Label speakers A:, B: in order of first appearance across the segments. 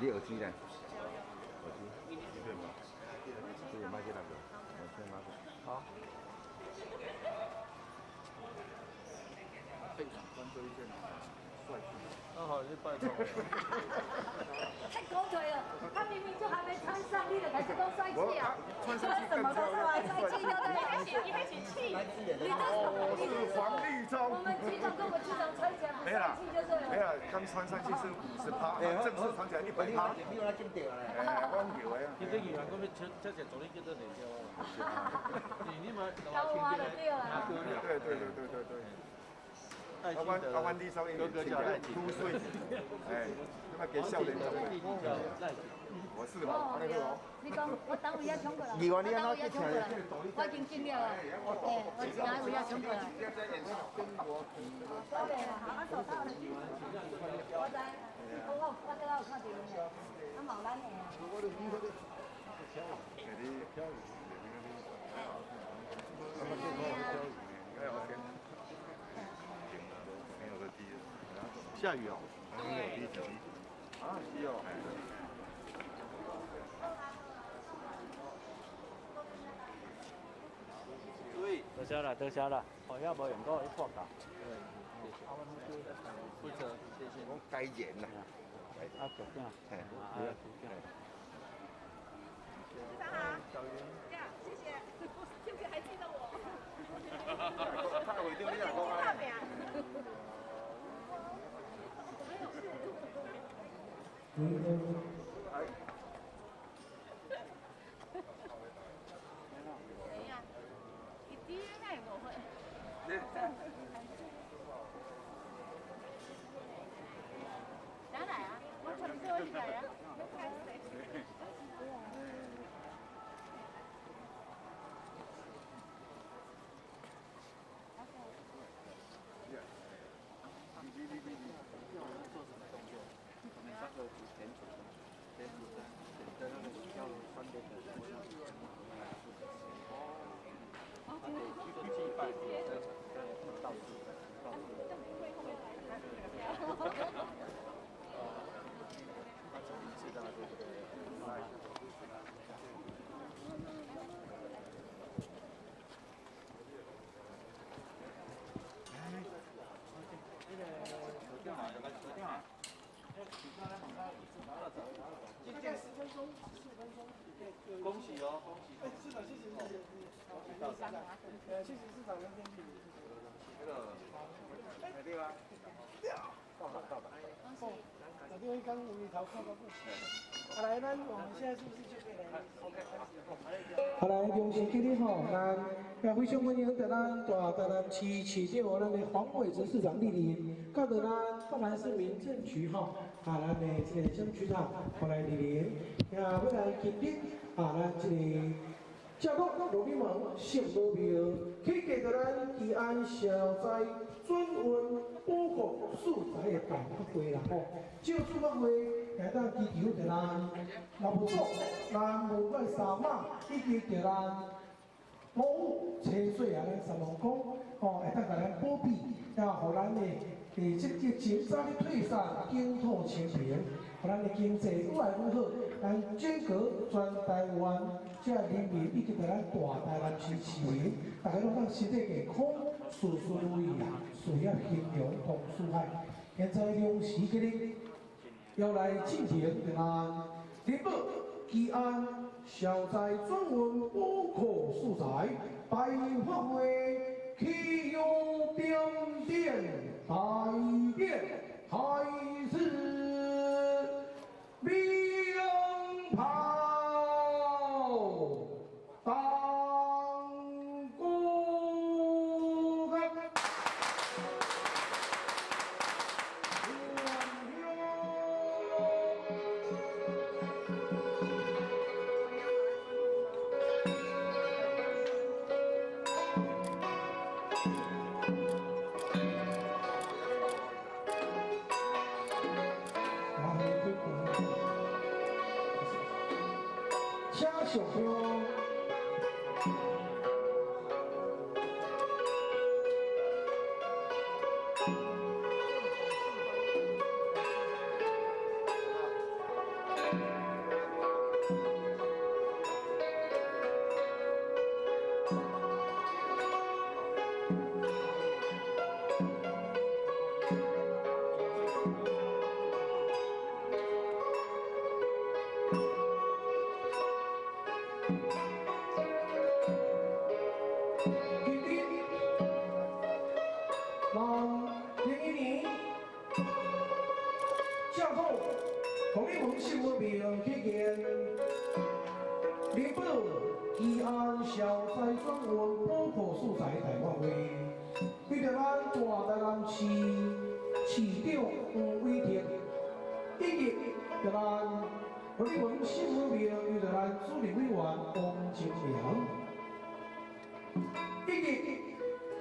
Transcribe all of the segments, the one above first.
A: 你耳机呢？耳机，这边吗？这边买几那个？我先拿走。好。非常关注一件。
B: 刚好是拜托。
C: 太狗腿了，他明明就还没穿上，你就开始都帅气啊！穿什么都是帅气，对不对？你还你还喜气？
A: 我是黄立忠。
C: 我们局长跟我们局长穿起来不帅气就是了。
A: 没有，刚穿上去是五十趴，正式穿起来一百趴。你有那金条嘞？哎，我有啊。
B: 你这鱼啊，我们出出只做呢几多年了？你嘛，
C: 高挖的对了。
A: 对对对对对对。阿湾阿湾地收音，哥哥叫赖景，都岁，哎，那么给笑脸中，我是嘛，
C: 你讲我等位也冲过来，我等位也冲过来，我已经经历了，哎，我等位也冲过来。好嘞，好，手套了。我在，我我我在那看电影呢，他的。的。
A: 下雨哦，啊，是哦。
B: 对，得消了，得消了，好像无用过一破卡。负责，谢谢。
A: 我该严了。
B: 啊，走这样。哎，不要走这样。
D: 局长好。小云。这样，谢。谢。谢。谢，还记得我。
A: 太会丢脸
D: 了。
E: 哎，等
D: 一下，你爹那也不会。哪来啊？我从这里来呀。
A: 那个前主的，前主的，在那个叫三边的，哦，他得去去祭拜，在在道士，道士，他从一次的那个，哎，那个手电啊，这个手电啊。今天十分钟，十五分钟。恭喜哦，恭喜！哎，市长，谢谢，谢谢，谢谢。呃，谢谢市长跟编辑。那个，来对吧？到吧，到吧。恭喜。打电话刚五里头看到过。好来，那我们现在是不是就可以来好来，恭喜今天吼，咱也非常欢迎在咱大台南市市长咱的黄伟哲市长莅临，到咱大台市民政局吼。啊，咱的这个争取长，过来莅临，也要来今天啊，咱这个交通路边门新目标，去给到咱吉安消灾转运保护素材的大发挥啦吼。这个大发挥，也当祈求着咱老婆做，咱无论三马，以及着咱保护车水啊，咱三龙公，吼，会当甲咱保庇，也互咱的。伫即个前早的退散，净土清平，互咱的经济越来越好。咱整个全台湾这人民以及在咱大台湾支持，大家拢当身体健康，事事如意啊！事业兴隆，同四海。现在用时给你要来进行咱日本吉安消灾转运补课素材百发会。启用点点大变，还是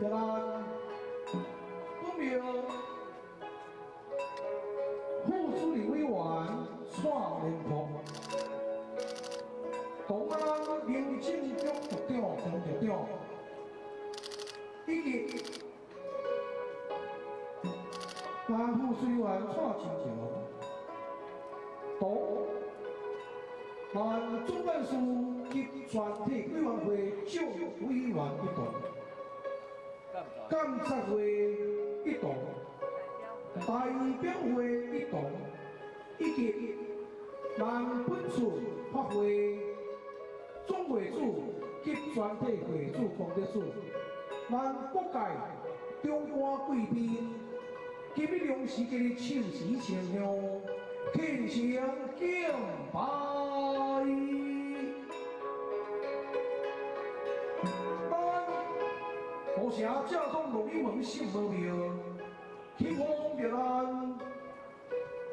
A: 咱本庙副主任委员蔡连鹏。同安民政局局长张局长，以及南副水员蔡清桥，同南总干事及全体委员会总委员一同，监察会一同，代表会一同，以及南本村发挥。总会主及全体会主功德主，咱各界中官贵宾，今日良时今日请时请香，虔诚敬拜。好城正宗龙眼门信母庙，希望着咱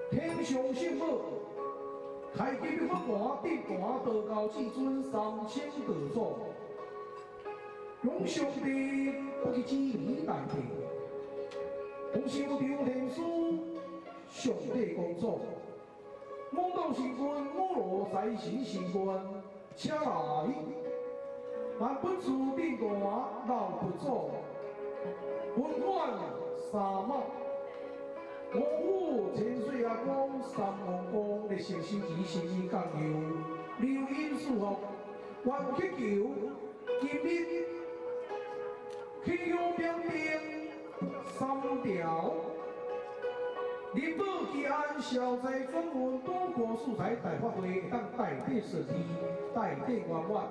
A: 天上圣母。太极佛坛顶坛道教至尊三千道祖，用上帝不去旨意代替，同修长天书上帝工作，梦到神君我罗在神神君，请来，万本书顶坛老佛祖，文官三万。五虎千岁阿公，三王公，历史新奇，新意更有，流音树福，万祈求，今日气象变变三条，林宝吉安消灾转运，多国素材大发挥，当代替设计，代替圆满，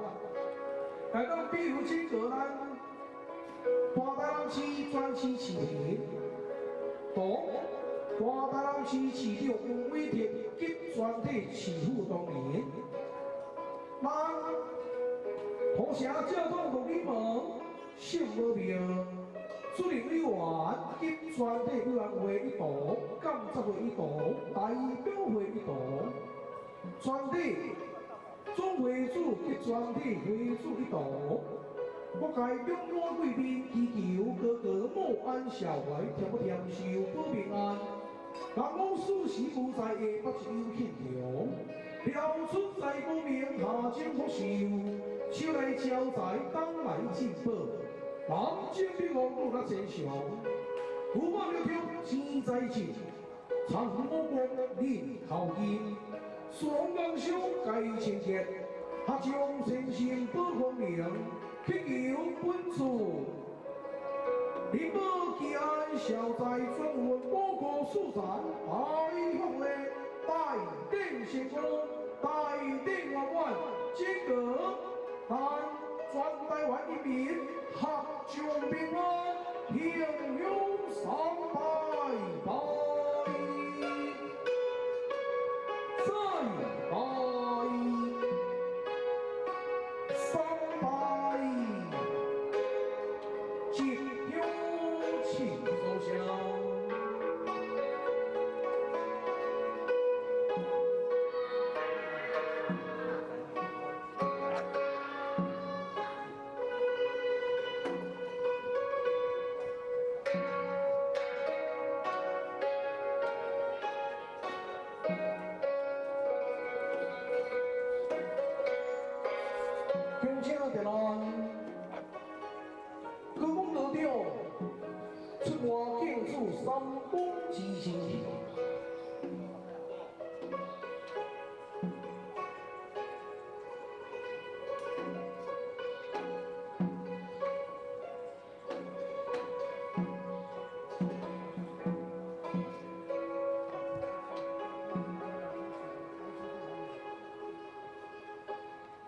A: 来到比如金格兰，花大浪市专区起点，多。大台南市市长黄伟霆及全体市府同仁，咱土城交通路联盟圣母庙主任委员及全体委员会一同，监察会一同，代表会一同，全体总会主及全体会主一同，各界中官贵宾祈求哥哥莫安小怀，添不添寿保平安。人往事时不在，下不知有庆祥。标出在高明，下将福寿。秋来招财，冬来进宝。南京的王路那真祥，五万六条钱在钱，长波光临好音。双江兄该清洁，下将身心保光明，祈求本主。你保吉安，消灾转运，保国树山，爱福的大定成功，大定圆满，今个但全台湾人民合众平安，平庸三拜拜，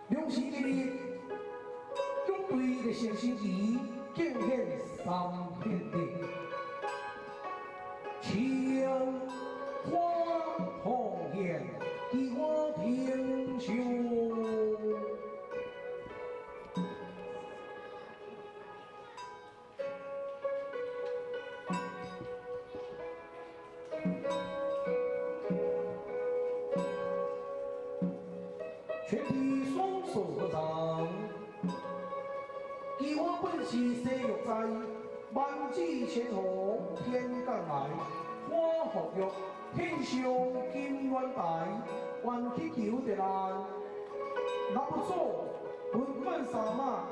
A: 恭喜你终对有了一个小星级一天。天的方的求得来。那不错，文官三马，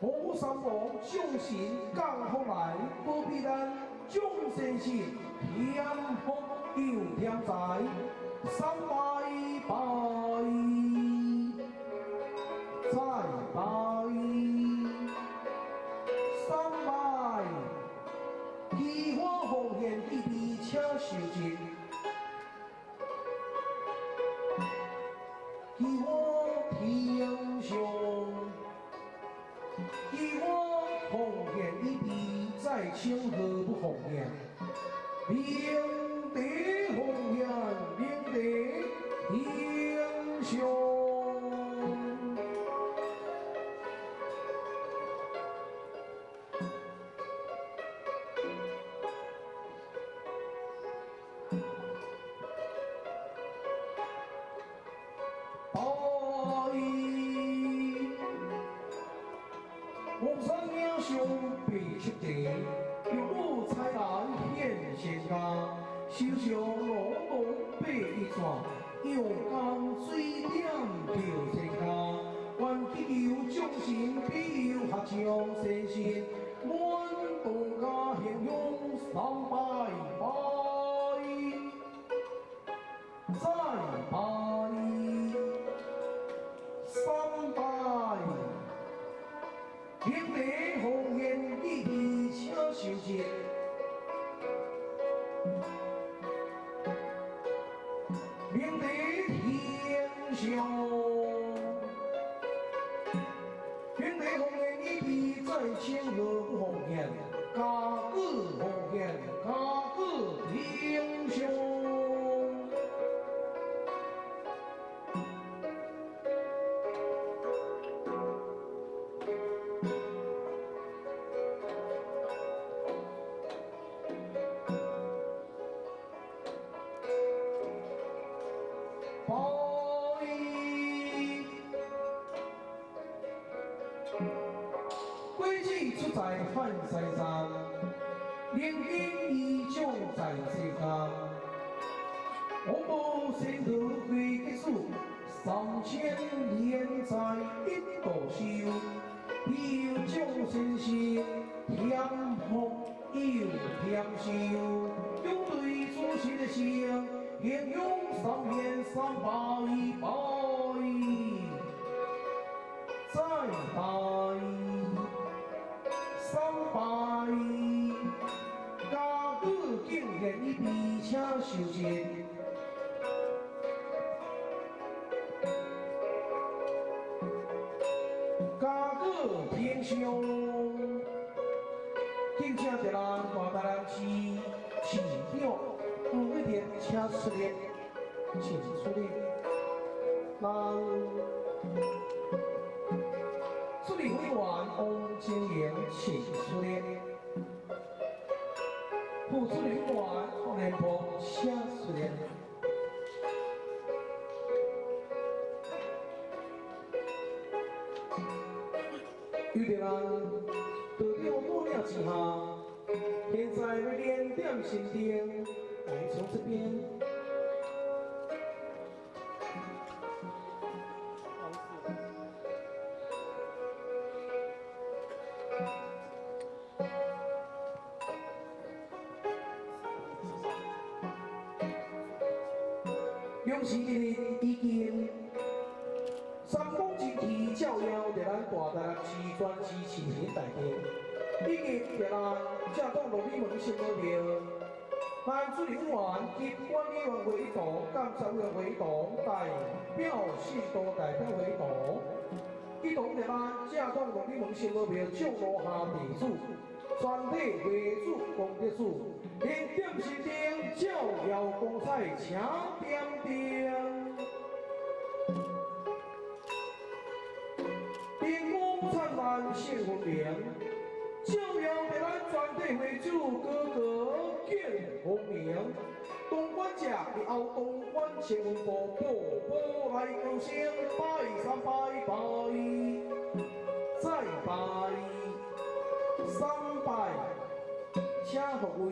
A: 五三王上神降福来，保庇咱众先生添福又添财，三拜拜，再拜，规矩出在范山上，灵应依旧在世间。我母先头会结束，三千年在一道修，有众先生添福又添寿，用对祖先的心。应用三遍三拜拜，再拜三拜，家具竟然一笔请受尽。请出列，请出列。让助理委员翁金莲请出列，副助理委员黄连波请出列。有的人得了五了之下，现在要连点心灯。来从这边，正当路里门新目标。咱主任员及管理员会同、监察委员会同代表信徒代表会同，一同着咱正当路里门新目标掌握下地主，全体业主公德主，连点心灯照耀光彩，请点灯。灯光灿烂现光明，照耀着咱全体为主哥哥见光明。东关者，你后东莞新闻部播报来高声，拜三拜拜，再拜三拜，请复位。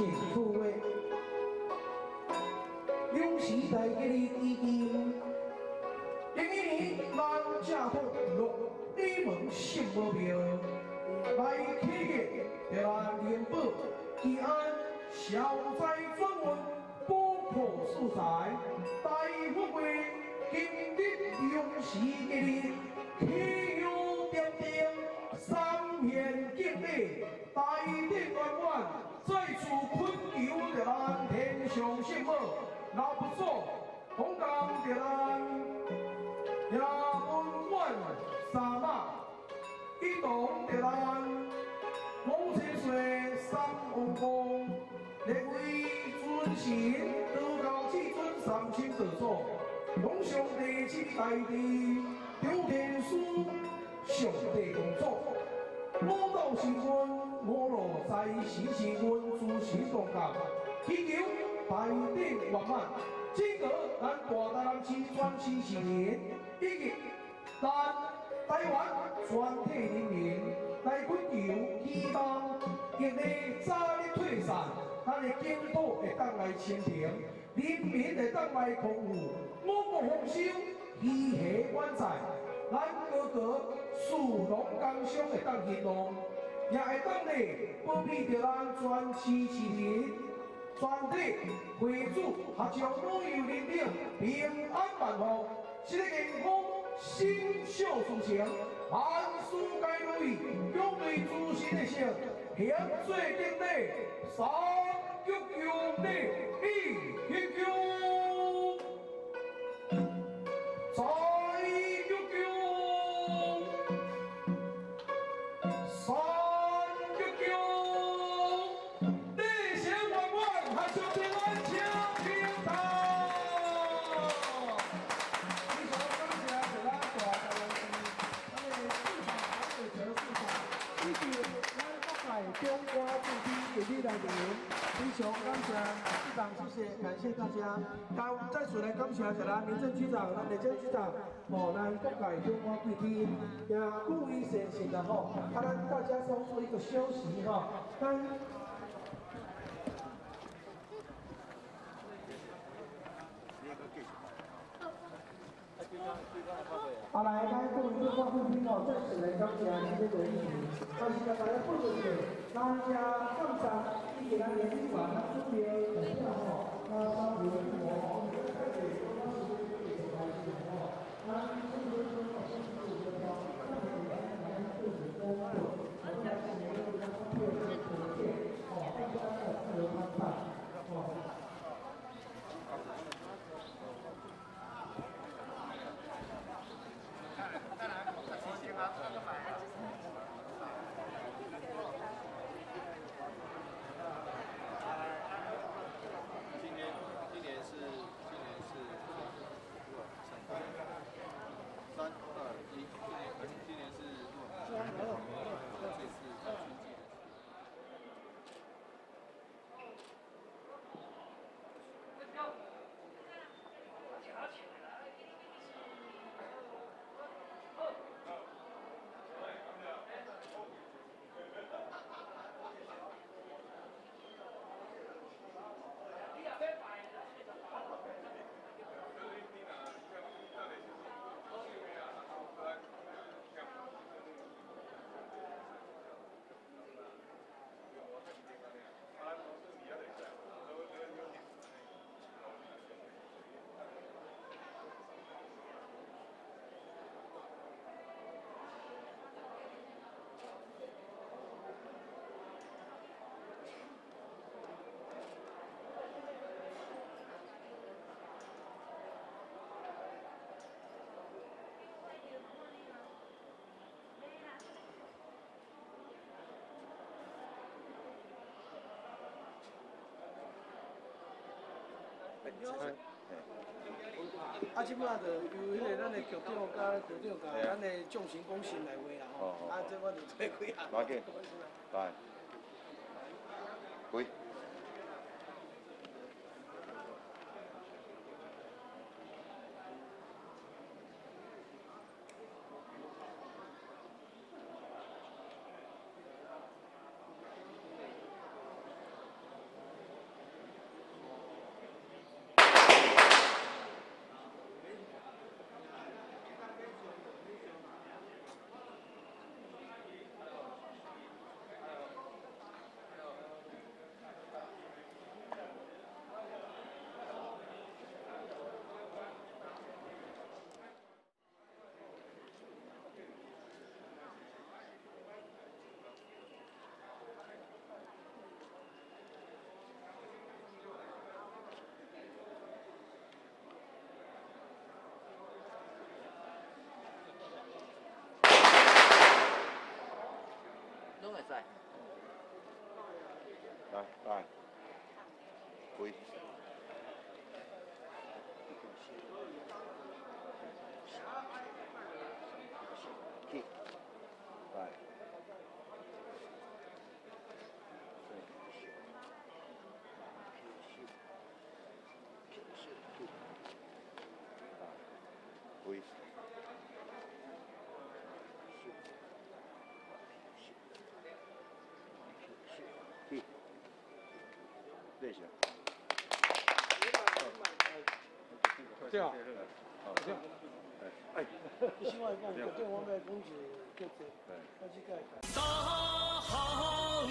A: 请诸位，恭喜大家的基金，今年咱正好六你们新目标，来企业要咱联保吉安消灾转运，补破素材，大富贵，今日恭喜吉日，敬礼，大地圆满。再次困求着咱天上圣母，老不错，红光着咱也温暖三马，一同着咱母亲水三王公，列位尊神都高至尊三清得座，龙上帝之大地，九天书上帝工作，我道是君。我若在世时，阮自心同感，祈求大地圆满。整个咱大台南市全市市民，以及咱台湾全体人民来恳求，希望疫情早日退散，咱的经土会当来清平，人民会当来康复，五谷丰收，鱼虾满载，咱哥哥树农工商会当兴隆。也会当咧保庇着咱全市市民，全体会主合将旅游人民平安万福，身体健康，心想事成，万事皆如意，永对自身的性，险做经历，三局有利，一局有。来宾，非常感谢，非常谢谢，感谢大家。再再次来感谢咱民政局长、咱内政局长，哦，咱各界中华贵宾也各位先生的吼，啊，咱大家稍做一个休息哈。好，来，来，各位中华贵宾哦，再次来感谢今天的莅临，感谢大家不容易。大家放上一起来联系馆，这边等一下哈，那他有我开始刚刚是这个关系哈，是不是说好像是这个方，那你们来就是工作，好像是没有那个特别条件，哦，大家要自由判断，哦。啊，即摆就由迄个咱的局长甲局长甲咱的众神公神来话啦吼，啊，即我就做几下。
D: 要紧来，开。来来，
F: 回。
D: 谢。这样，好，
A: 啊。希望讲对我们的工资多些，要去。好。